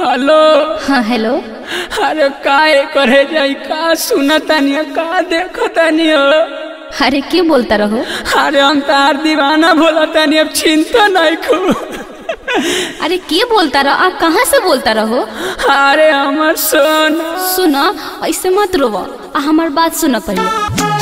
Hello. हाँ hello. अरे काय करे जाई का सुनतानी का देखतानी अरे के बोलता रहो? अरे हम तार दीवाना बोलतानी अब चिंता नहीं खू अरे के बोलता रहो? आ कहाँ से बोलता रहो? अरे हमर सोना। सुनो ऐसे मत रोवो। हमार बात सुनो पहले।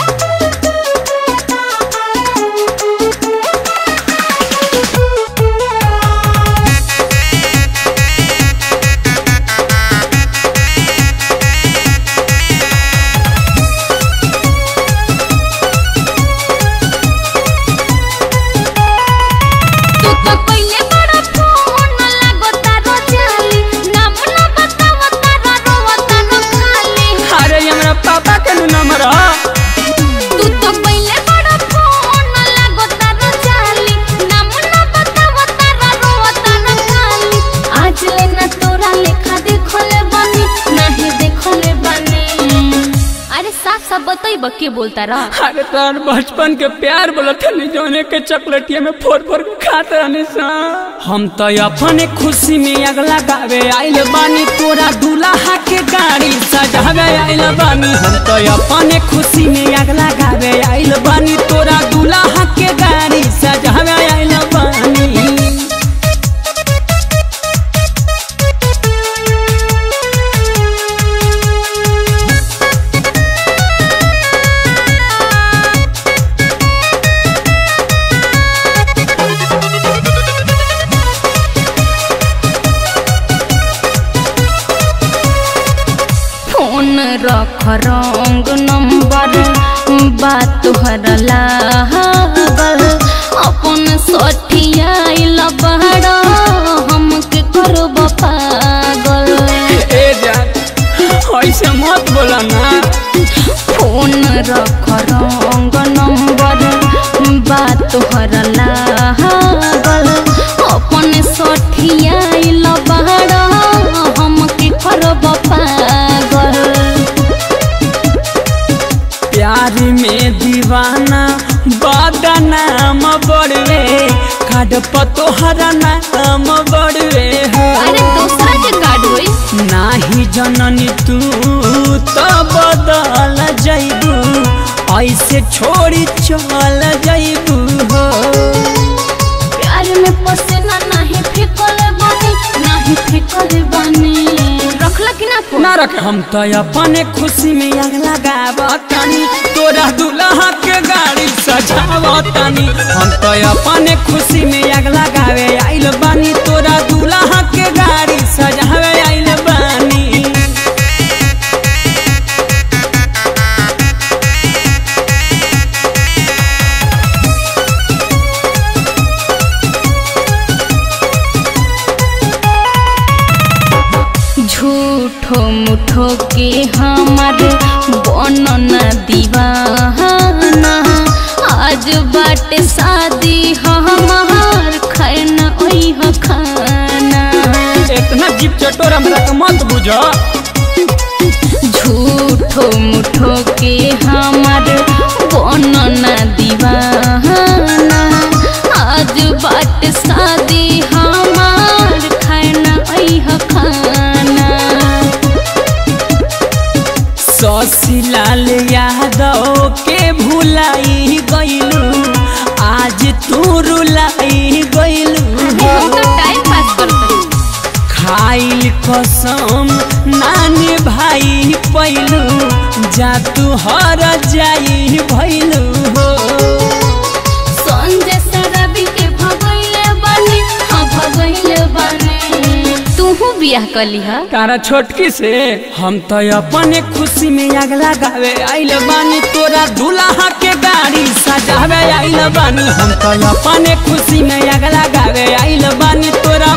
साफ़ साफ़ बताइब के बोलता रहा। अरे तार बचपन के प्यार बोलतनी जोने के चॉकलेटिया में फोड़ फोड़ के खात रहनी सा। हम तो अपने खुशी में अगला लगावे, आइल बानी तोरा दूल्हा के गाड़ी सजावे, आइल बानी। हम तो अपने खुशी में अग लगावे फ़ोन रख रंग नंबर बात तुहर लागल अपन सठिया हम हमके करब पागल। ए ऐसे मत बोला ना। फ़ोन रख बदनाम बड़वे नाम बड़वे अरे दूसरा के कार्ड होई। नाही जननी तू तो बदल जैबू ऐसे छोड़ी चल जैबू हो। प्यार में पसीना नहीं फेंकल बानी नहीं फेंकल बानी। रखला कि ना ना रख हम तो अपने खुशी में आग लगावतानी तोरा दूल्हा गाड़ी हम तो अपने खुशी में आग लगावे, आइल बानी। तोरा दूल्हा के गाड़ी सजावे, आइल बानी। झूठो मुठो के हमार बनना दीवाना। आज बाटे शादी हमार खाना ओही खाना। इतना जीप चटोर हमरा के मत बुझ। झूठो मुठो के हमार बनना दीवाना। आज बाट शादी शशिलाल यादव के भुलाई गईलू आज तू रुलाई करते खाइल कसम नानी भाई पैलू। जा तू हर जाई भैलू। कली हा तारा छोटकी से। हम तो अपने खुशी में आग लगावे। आइल बानी तोरा दूल्हा के गाड़ी सजावे। आइल बानी। हम तो अपने खुशी में आग लगावे। आइल बानी तोरा